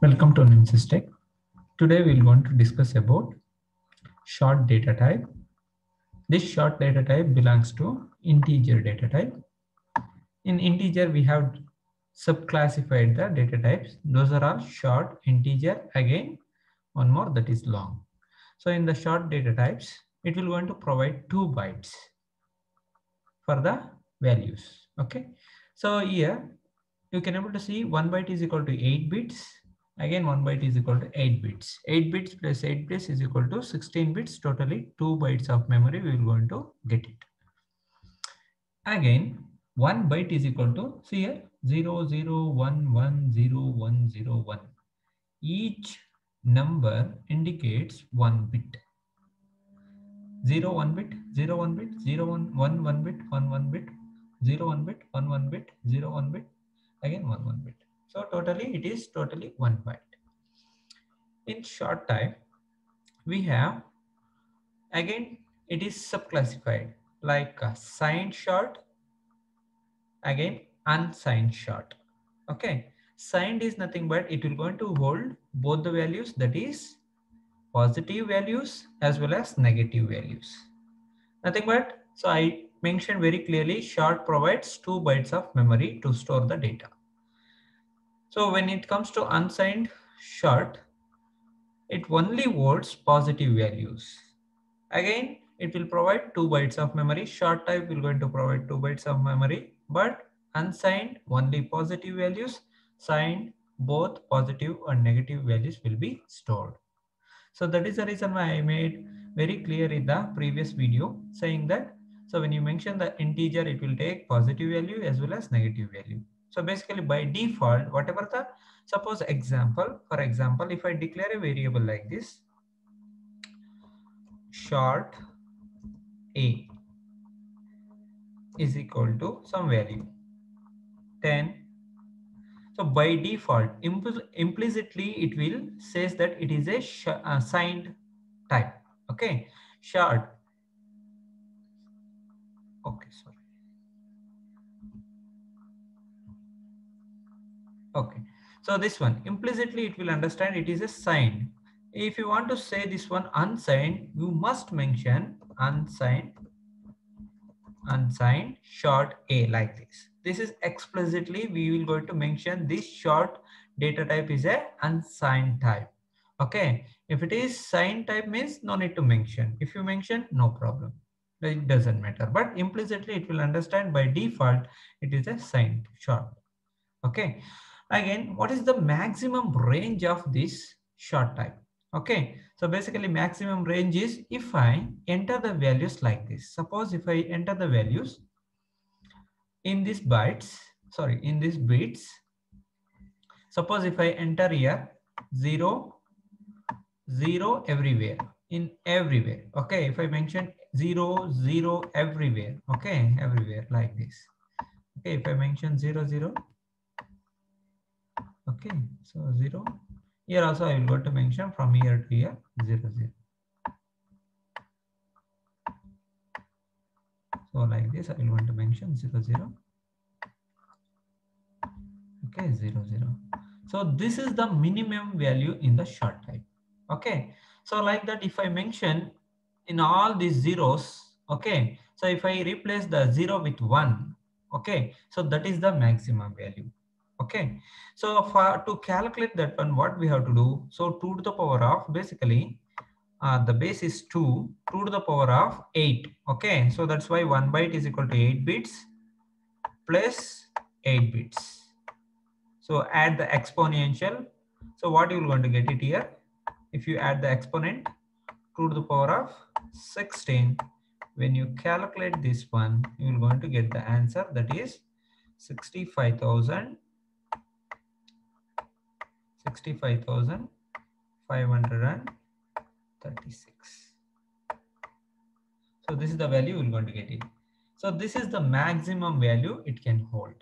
Welcome to Nimses Tech. Today we're going to discuss about short data type. This short data type belongs to integer data type. In integer, we have subclassified the data types. Those are all short integer. Again, one more that is long. So in the short data types, it will going to provide two bytes for the values. Okay. So here you can able to see one byte is equal to eight bits Again, 1 byte is equal to 8 bits. 8 bits plus 8 bits is equal to 16 bits. Totally 2 bytes of memory we will going to get it. Again, 1 byte is equal to, see here, 0, 0, 1, 1, 0, 1, 0, 1. Each number indicates 1 bit. 0, 1 bit, 0, 1 bit, 0, 1, 1, 1 bit, 1, 1 bit, 0, 1 bit, 1, 1 bit, 0, 1 bit, again 1, 1 bit. So totally it is totally one byte. In short time, we have again it is subclassified like uh, signed short, again unsigned short. Okay, signed is nothing but it will going to hold both the values that is positive values as well as negative values. Nothing but so I mentioned very clearly short provides two bytes of memory to store the data. So when it comes to unsigned short, it only holds positive values. Again, it will provide two bytes of memory. Short type will going to provide two bytes of memory, but unsigned only positive values. Signed both positive and negative values will be stored. So that is the reason why I made very clear in the previous video saying that so when you mention the integer, it will take positive value as well as negative value. So basically by default, whatever the, suppose example, for example, if I declare a variable like this, short a is equal to some value 10 so by default impl implicitly it will says that it is a uh, signed type okay? Short. Okay sorry Okay. So this one implicitly it will understand it is a signed. If you want to say this one unsigned, you must mention unsigned, unsigned short a like this. This is explicitly we will going to mention this short data type is a unsigned type. Okay. If it is signed type means no need to mention. If you mention, no problem. It doesn't matter. But implicitly it will understand by default it is a signed short. Okay. Again, what is the maximum range of this short type? Okay, so basically maximum range is if I enter the values like this. Suppose if I enter the values in these bytes, sorry, in these bits, suppose if I enter here 0, 0 everywhere, in everywhere. Okay, if I mention 0, 0 everywhere, okay, everywhere like this. Okay, if I mention 0, 0, okay so 0 here also i will go to mention from here to here 0 0 so like this i will want to mention 0 0 okay 0 0 so this is the minimum value in the short type. Okay so like that if i mention in all these zeros okay so if i replace the 0 with 1 okay so that is the maximum value okay. So for to calculate that one what we have to do? So 2 to the power of basically uh, the base is 2 2 to the power of 8 okay. So that's why 1 byte is equal to 8 bits plus 8 bits. So add the exponential. So what you will going to get it here? If you add the exponent 2 to the power of 16 when you calculate this one you will going to get the answer that is 65,000 65,536. So this is the value we're going to get it. So this is the maximum value it can hold.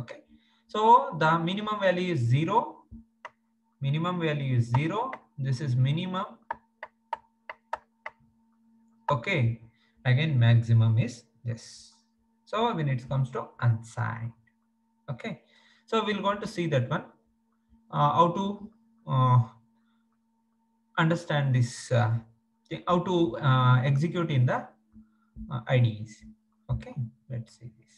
Okay. So the minimum value is zero. Minimum value is zero. This is minimum. Okay. Again, maximum is this. So when it comes to unsigned. Okay. So we're going to see that one how to uh, understand this, uh, how to uh, execute in the uh, IDEs. Okay, let's see this.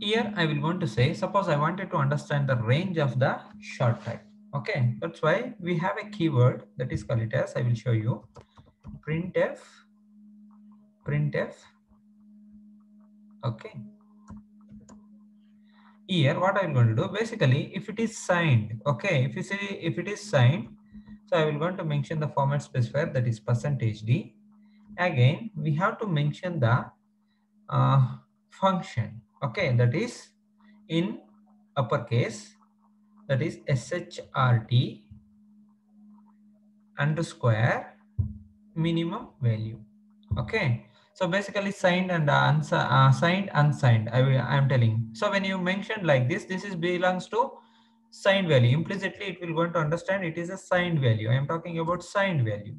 Here I will want to say, suppose I wanted to understand the range of the short type. Okay, that's why we have a keyword that is called it as, I will show you, printf, printf, okay. Here what I'm going to do, basically if it is signed, okay, if you say if it is signed, so I will going to mention the format specifier that is percentage %d. Again, we have to mention the uh, function, okay, that is in uppercase that is shrt underscore minimum value okay so basically signed and uns uh, signed unsigned i i am telling. So when you mention like this this is belongs to signed value. Implicitly it will going to understand it is a signed value. I am talking about signed value.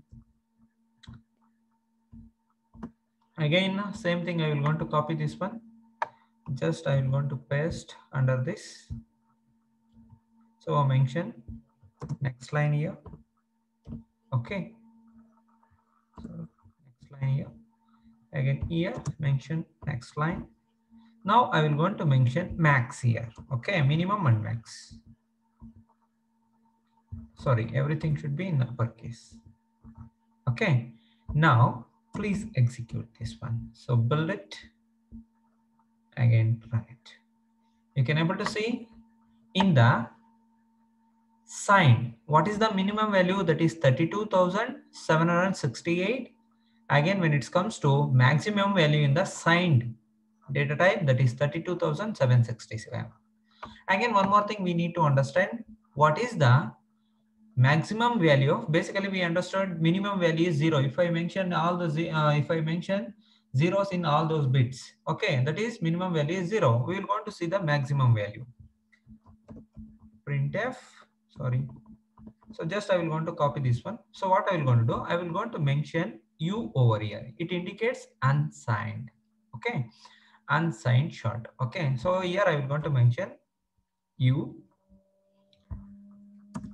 Again same thing i will going to copy this one. Just i will going to paste under this. So I mention. Next line here. Okay. So next line here. Again here mention next line. Now I will going to mention max here. Okay, minimum and max. Sorry, everything should be in uppercase. Okay. Now please execute this one. So build it. Again run it. You can able to see in the sign what is the minimum value that is 32768 again when it comes to maximum value in the signed data type that is 32767 again one more thing we need to understand. What is the maximum value of basically we understood minimum value is zero. If i mention all the uh, if i mention zeros in all those bits okay that is minimum value is zero. We will go to see the maximum value. Printf sorry. So just i will going to copy this one. So what i will going to do i will going to mention u over here. It indicates unsigned. Okay? Unsigned short. Okay? So here i will going to mention u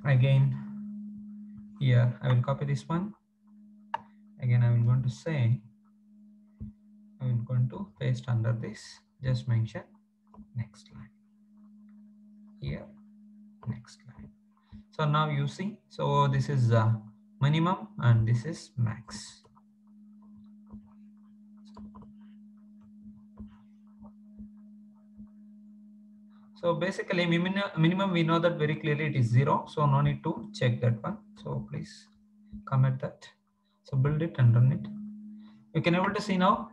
again. Here i will copy this one. Again i will going to say i will going to paste under this. Just mention next line. Here next line. So now you see, so this is uh, minimum and this is max. So basically minimum, we know that very clearly it is zero. So no need to check that one. So please comment that. So build it and run it. You can able to see now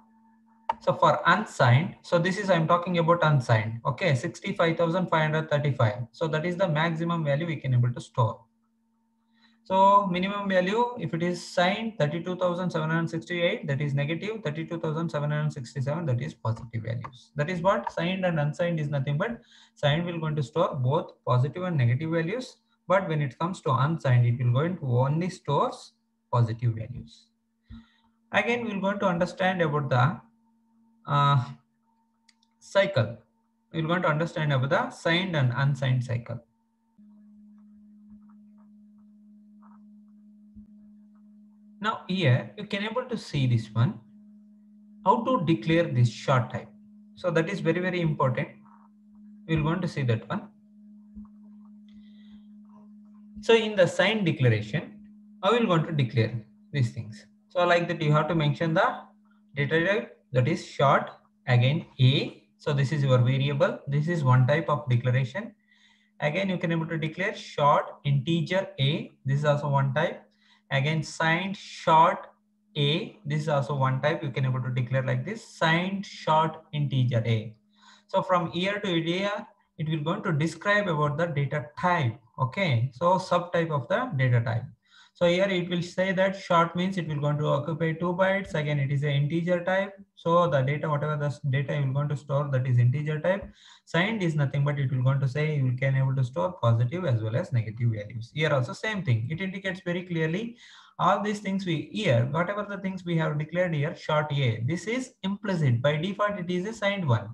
so for unsigned, so this is I'm talking about unsigned. Okay, 65,535. So that is the maximum value we can able to store. So minimum value, if it is signed 32,768, that is negative 32,767, that is positive values. That is what signed and unsigned is nothing but signed will going to store both positive and negative values. But when it comes to unsigned, it will going to only stores positive values. Again, we're going to understand about the uh, cycle. We're going to understand about the signed and unsigned cycle. Now here you can able to see this one, how to declare this short type. So that is very, very important. We're going to see that one. So in the signed declaration, I will want to declare these things? So like that you have to mention the data type that is short again a so this is your variable this is one type of declaration again you can able to declare short integer a this is also one type again signed short a. This is also one type. You can able to declare like this. Signed short integer a. So from here to here it will going to describe about the data type. Okay? So subtype of the data type so here it will say that short means it will going to occupy two bytes. Again, it is an integer type. So the data, whatever the data you will going to store that is integer type. Signed is nothing but it will going to say you can able to store positive as well as negative values. Here also same thing. It indicates very clearly all these things we here, whatever the things we have declared here, short A, this is implicit. By default, it is a signed one.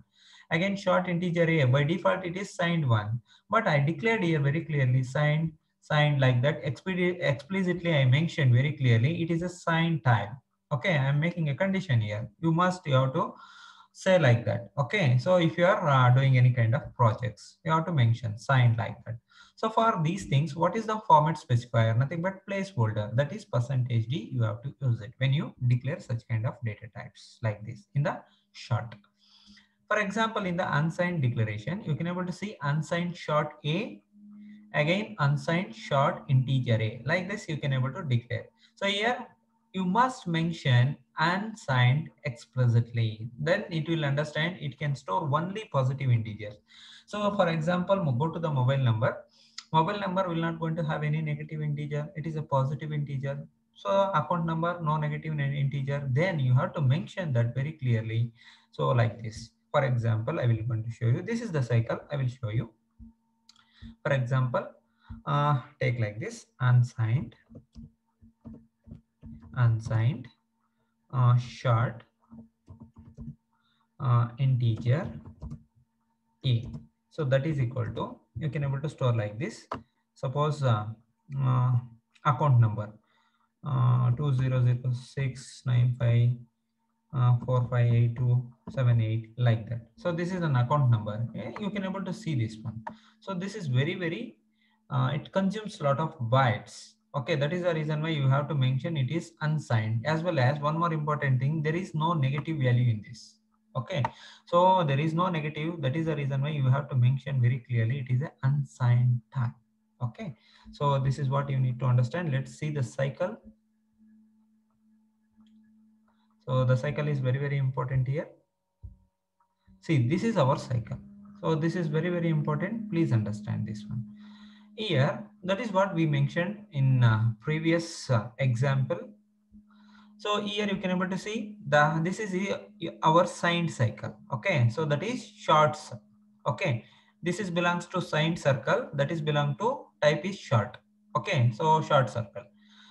Again, short integer a, by default it is signed one, but I declared here very clearly signed, signed like that. Explicitly, I mentioned very clearly, it is a signed type. Okay, I'm making a condition here. You must, you have to say like that. Okay, so if you are uh, doing any kind of projects, you have to mention signed like that. So for these things, what is the format specifier? Nothing but placeholder. That is percentage %d. You have to use it when you declare such kind of data types like this in the short. For example, in the unsigned declaration, you can able to see unsigned short a, again unsigned short integer a. Like this, you can able to declare. So here you must mention unsigned explicitly. Then it will understand it can store only positive integers. So for example, go to the mobile number. Mobile number will not going to have any negative integer. It is a positive integer. So account number no negative integer. Then you have to mention that very clearly. So like this. For example i will going to show you. This is the cycle. I will show you for example uh, take like this unsigned unsigned uh, short uh, integer a. So that is equal to you can able to store like this. Suppose uh, uh, account number uh, 200695 uh, 458278 like that. So this is an account number okay? you can able to see this one. So this is very very uh, it consumes a lot of bytes okay? That is the reason why you have to mention it is unsigned. As well as one more important thing there is no negative value in this okay? So there is no negative. That is the reason why you have to mention very clearly it is an unsigned type okay? So this is what you need to understand. Let's see the cycle. So the cycle is very very important here see this is our cycle so this is very very important please understand this one here that is what we mentioned in uh, previous uh, example so here you can able to see the this is our signed cycle. Okay, so that is shorts. Okay, this is belongs to signed circle. That is belong to type is short. Okay, so short circle.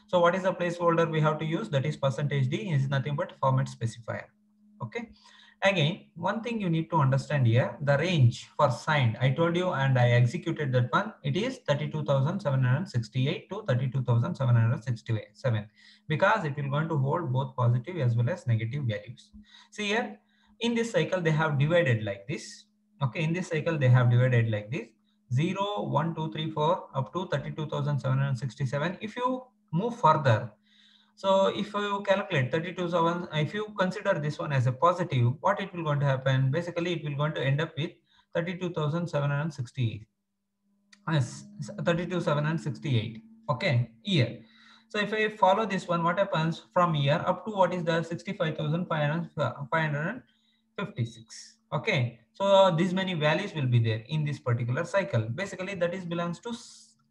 So what is the placeholder we have to use? That is percentage %d is nothing but format specifier. Okay. Again, one thing you need to understand here, the range for signed, I told you and I executed that one, it is 32,768 to 32,767 because it will going to hold both positive as well as negative values. See here, in this cycle, they have divided like this. Okay, in this cycle, they have divided like this. 0, 1, 2, 3, 4 up to 32,767. If you move further, so if you calculate 32,000, if you consider this one as a positive, what it will going to happen? Basically, it will going to end up with 32,768. Yes, 32,768. Okay, here. So if I follow this one, what happens from here up to what is the 65,556. Okay, so these many values will be there in this particular cycle. Basically, that is belongs to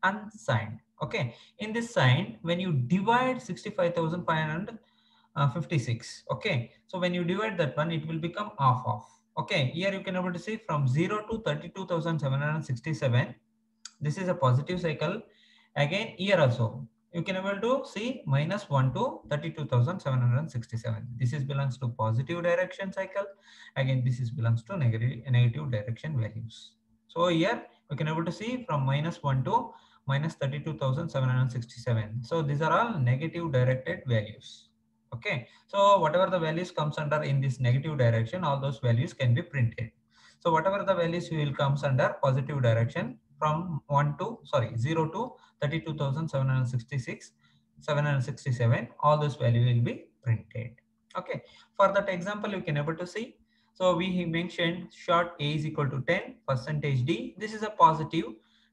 unsigned okay in this sign when you divide 65556 okay so when you divide that one it will become half of okay here you can able to see from 0 to 32767 this is a positive cycle again here also you can able to see minus 1 to 32,767. This is belongs to positive direction cycle. Again, this is belongs to negative, negative direction values. So here you can able to see from minus 1 to minus 32,767. So these are all negative directed values. Okay. So whatever the values comes under in this negative direction, all those values can be printed. So whatever the values will comes under positive direction from 1 to, sorry, 0 to 32,766, 767, all those value will be printed. Okay. For that example, you can able to see. So we mentioned short a is equal to 10 percentage d. This is a positive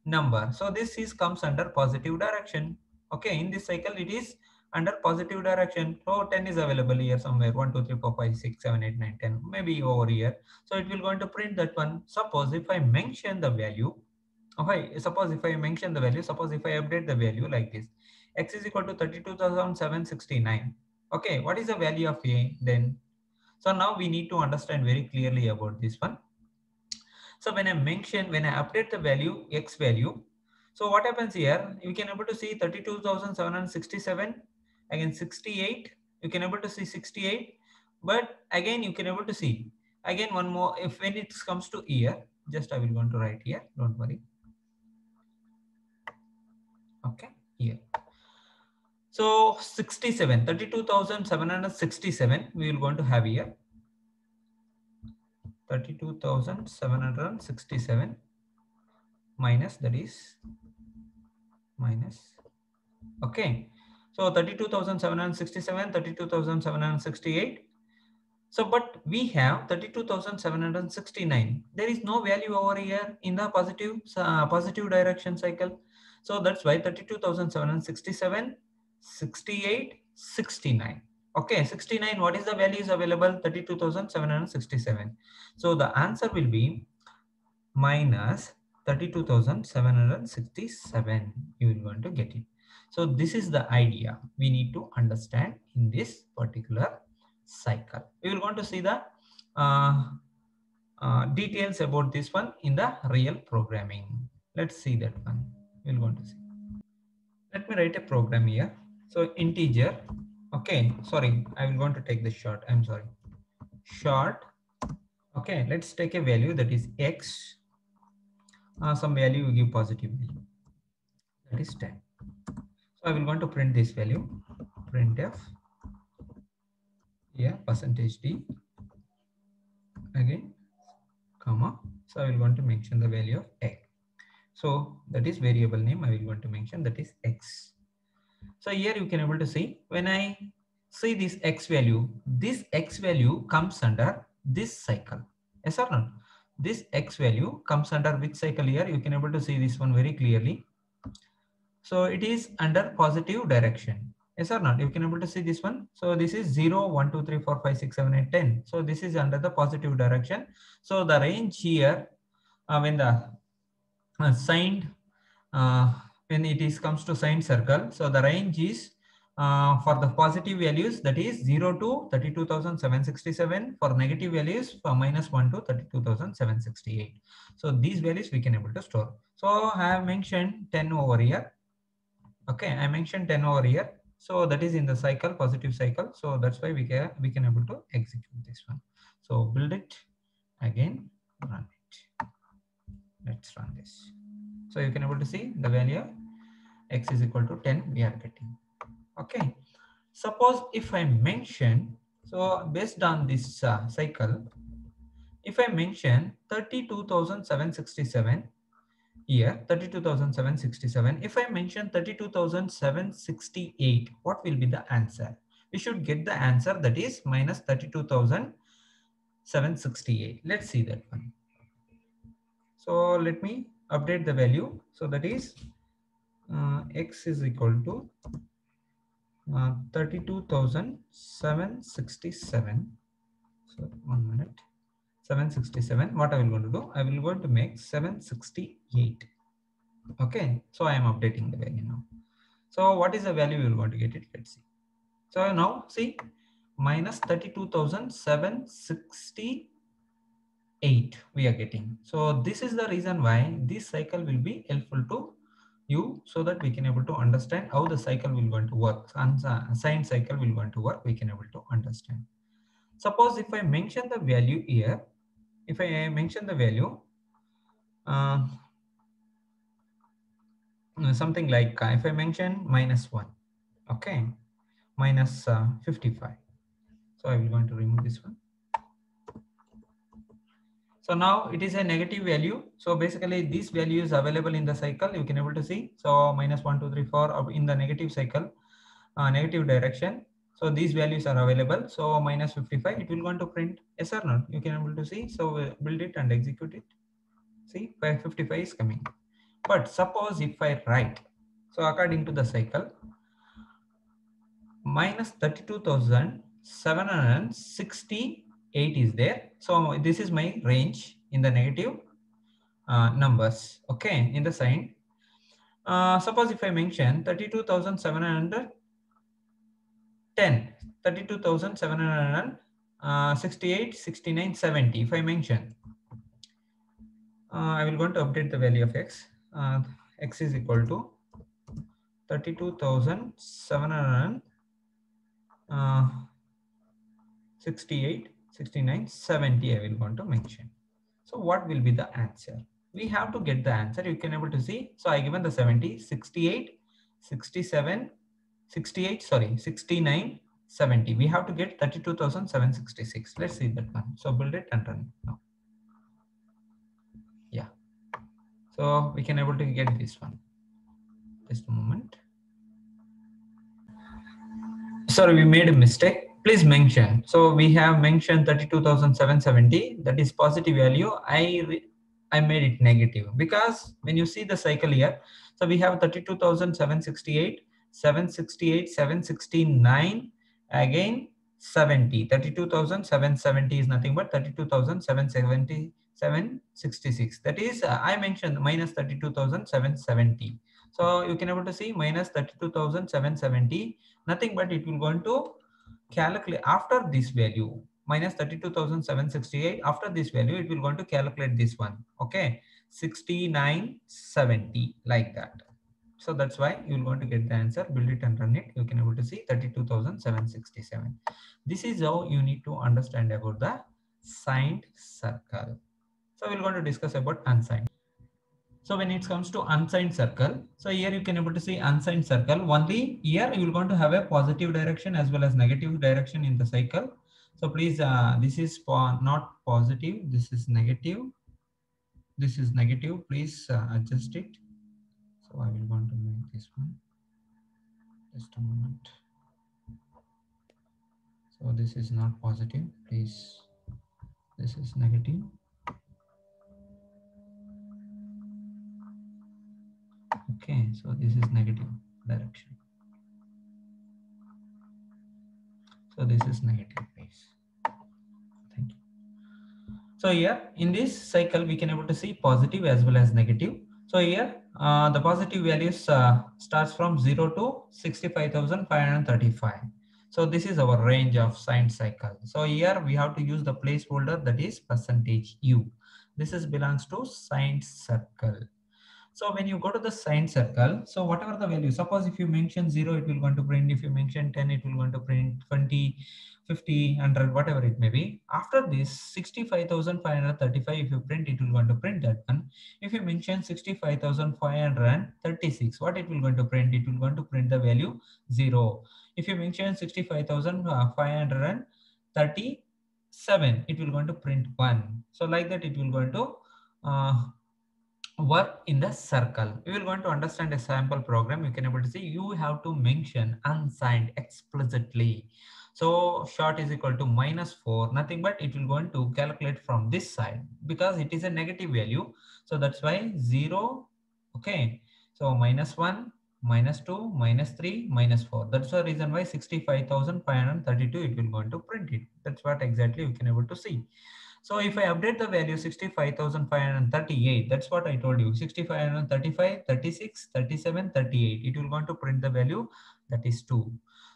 number. So this is comes under positive direction. Okay, in this cycle it is under positive direction. So 10 is available here somewhere 1, 2, 3, 4, 5, 6, 7, 8, 9, 10, maybe over here. So it will going to print that one. Suppose if I mention the value, okay, suppose if I mention the value, suppose if I update the value like this, x is equal to 32,769. Okay, what is the value of a then? So now we need to understand very clearly about this one. So when I mention, when I update the value, X value, so what happens here, you can able to see 32,767, again 68, you can able to see 68, but again you can able to see, Again, one more, if when it comes to year, just I will going to write here, don't worry. Okay, here. So 67, 32,767 we will going to have here. 32,767 minus that is minus. Okay so 32,767 32,768 so but we have 32,769 there is no value over here in the positive uh, positive direction cycle. So that's why 32,767 68 69 Okay, 69, what is the values available? 32,767. So the answer will be minus 32,767. You will want to get it. So this is the idea we need to understand in this particular cycle. We will want to see the uh, uh, details about this one in the real programming. Let's see that one. We'll want to see. Let me write a program here. So integer okay sorry i will want to take the short i'm sorry. Short okay let's take a value that is x uh, some value we give positive value. That is 10 so i will want to print this value printf yeah percentage d again comma. So i will want to mention the value of x so that is variable name i will want to mention that is x so here you can able to see when I see this x value, this x value comes under this cycle. Yes or not? This x value comes under which cycle here? You can able to see this one very clearly. So it is under positive direction. Yes or not? You can able to see this one. So this is 0, 1, 2, 3, 4, 5, 6, 7, 8, 10. So this is under the positive direction. So the range here, uh, when the uh, signed uh, when it is comes to signed circle. So the range is uh, for the positive values that is 0 to 32,767 for negative values for minus 1 to 32,768. So these values we can able to store. So I have mentioned 10 over here. Okay, I mentioned 10 over here. So that is in the cycle, positive cycle. So that's why we can we can able to execute this one. So build it again, run it. Let's run this. So you can able to see the value x is equal to 10 we are getting. Okay. Suppose if I mention, so based on this uh, cycle, if I mention 32,767 here, 32,767, if I mention 32,768, what will be the answer? We should get the answer that is minus 32,768. Let's see that one. So let me update the value. So that is uh, x is equal to uh, 32,767. So one minute. 767. What I will going to do? I will going to make 768. Okay. So I am updating the value now. So what is the value will going to get it? Let's see. So now see minus 32,760 8 we are getting. So this is the reason why this cycle will be helpful to you so that we can able to understand how the cycle will going to work and signed cycle will going to work we can able to understand. Suppose if I mention the value here, if I mention the value, uh, something like uh, if I mention minus 1, okay, minus, uh, 55. So I will going to remove this one. So now it is a negative value. So basically this value is available in the cycle. You can able to see. So minus one, two, three, four in the negative cycle, uh, negative direction. So these values are available. So minus 55, it will go to print yes or no. You can able to see. So build it and execute it. See 55 is coming. But suppose if I write, so according to the cycle, minus 32,760 8 is there. So this is my range in the negative uh, numbers, okay, in the sign. Uh, suppose if I mention 32,710, 32,768, uh, 69, 70, if I mention, uh, I will going to update the value of x. Uh, x is equal to 32,768 69, 70 I will want to mention. So what will be the answer? We have to get the answer. You can able to see. So I given the 70, 68, 67, 68, sorry, 69, 70. We have to get 32,766. Let's see that one. So build it and run. Yeah. So we can able to get this one. Just a moment. Sorry, we made a mistake please mention. So we have mentioned 32,770. That is positive value. I I made it negative because when you see the cycle here, so we have 32,768, 768, 769, again 70. 32,770 is nothing but 32,770. 766 that is uh, i mentioned minus 32770 so you can able to see minus 32770 nothing but it will go into calculate after this value minus 32,768 after this value it will going to calculate this one okay? 6970 like that. So that's why you're going to get the answer build it and run it. You can able to see 32,767 this is how you need to understand about the signed circle. So we're going to discuss about unsigned so when it comes to unsigned circle, so here you can able to see unsigned circle. Only here you are going to have a positive direction as well as negative direction in the cycle. So please, uh, this is for not positive. This is negative. This is negative. Please uh, adjust it. So I will want to make this one. Just a moment. So this is not positive. Please, this is negative. Okay, so this is negative direction. So this is negative base. Thank you. So here in this cycle, we can able to see positive as well as negative. So here uh, the positive values uh, starts from 0 to 65,535. So this is our range of signed cycle. So here we have to use the placeholder that is percentage U. This is belongs to signed circle. So when you go to the signed circle, so whatever the value, suppose if you mention zero, it will going to print. If you mention 10, it will going to print 20, 50, 100, whatever it may be. After this 65,535, if you print, it will going to print that one. If you mention 65,536, what it will going to print? It will going to print the value zero. If you mention 65,537, it will going to print one. So like that, it will going to uh, work in the circle. We will going to understand a sample program. You can able to see you have to mention unsigned explicitly. So short is equal to minus four, nothing but it will going to calculate from this side because it is a negative value. So that's why zero. Okay. So minus one, minus two, minus three, minus four. That's the reason why 65,532 it will going to print it. That's what exactly you can able to see. So if I update the value 65,538, that's what I told you, 6535, 36, 37, 38, it will want to print the value that is 2.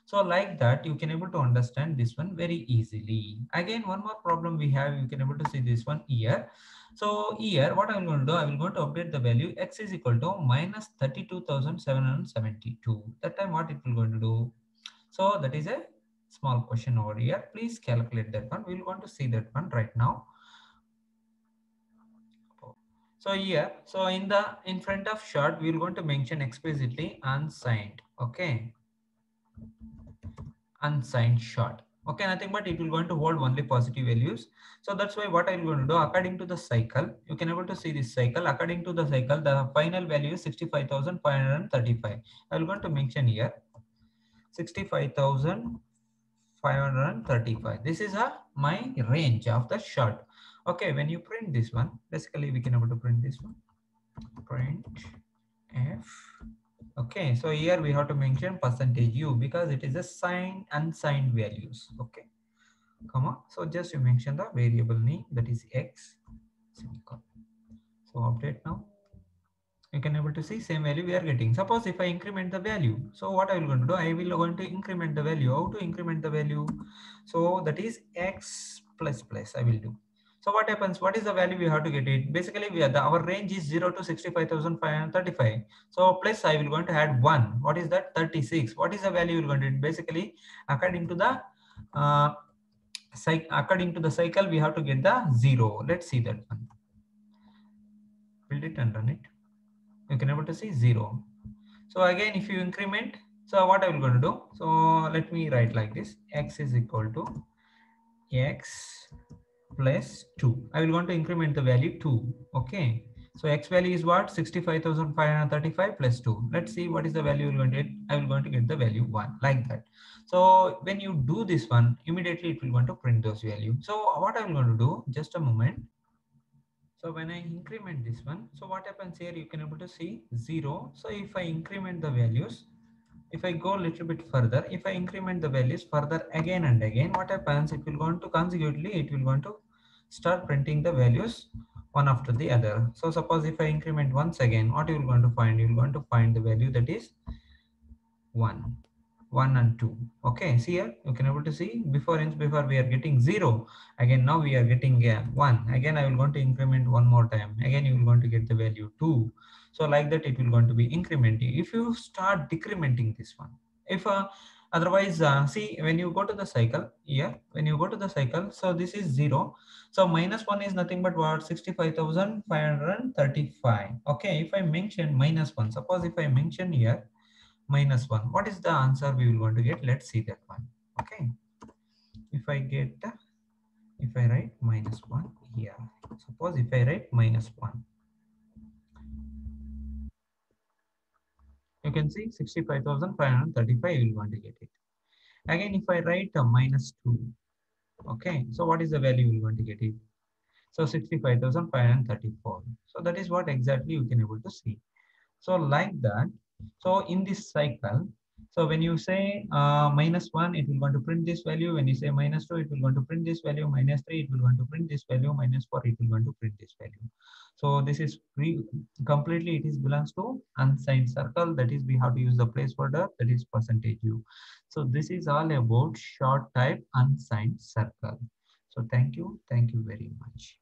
So like that, you can able to understand this one very easily. Again, one more problem we have, you can able to see this one here. So here, what I'm going to do, I will going to update the value x is equal to minus 32,772. That time what it will going to do? So that is a small question over here. Please calculate that one. We'll want to see that one right now. So here, so in the in front of short, we're going to mention explicitly unsigned. Okay. Unsigned short. Okay, nothing but it will going to hold only positive values. So that's why what I'm going to do according to the cycle, you can able to see this cycle. According to the cycle, the final value is 65,535. I'm going to mention here 65,000 535 this is a my range of the short okay when you print this one basically we can able to print this one. Print f. Okay so here we have to mention percentage u because it is a signed unsigned values. Okay come on. So just you mention the variable name that is x so update now you can able to see same value we are getting. Suppose if I increment the value, so what I will going to do, I will going to increment the value. How to increment the value? So that is x plus plus I will do. So what happens? What is the value we have to get it? Basically, we are the our range is 0 to 65,535. So plus I will going to add 1. What is that? 36. What is the value we are going to do? Basically, according to the uh, according to the cycle, we have to get the zero. Let's see that one. Build it and run it. You can able to see zero. So again, if you increment, so what I will going to do? So let me write like this. X is equal to X plus 2. I will want to increment the value 2. Okay. So X value is what? 65,535 plus 2. Let's see what is the value will going to get. I will going to get the value 1 like that. So when you do this one, immediately it will want to print those values. So what I'm going to do, just a moment. So when I increment this one, so what happens here, you can able to see zero. So if I increment the values, if I go a little bit further, if I increment the values further again and again, what happens, it will go to consecutively, it will going to start printing the values one after the other. So suppose if I increment once again, what you will going to find? You will going to find the value that is one. 1 and 2 okay see here? You can able to see before inch before we are getting 0 again now we are getting uh, 1 again i will going to increment one more time. Again you will going to get the value 2 so like that it will going to be incrementing. If you start decrementing this one if uh, otherwise uh, see when you go to the cycle here when you go to the cycle so this is 0 so minus 1 is nothing but what? 65535 okay if i mention minus 1 suppose if i mention here minus 1. What is the answer we will want to get? Let's see that one. Okay. If I get, if I write minus 1 here, suppose if I write minus 1, you can see 65,535 you will want to get it. Again, if I write a minus 2, okay, so what is the value will want to get it? So 65,534. So that is what exactly you can able to see. So like that, so in this cycle, so when you say uh, minus 1, it will want to print this value. When you say minus 2, it will want to print this value. Minus 3, it will want to print this value. Minus 4, it will want to print this value. So this is free, completely, it is belongs to unsigned circle. That is, we have to use the placeholder, that is percentage u. So this is all about short type unsigned circle. So thank you. Thank you very much.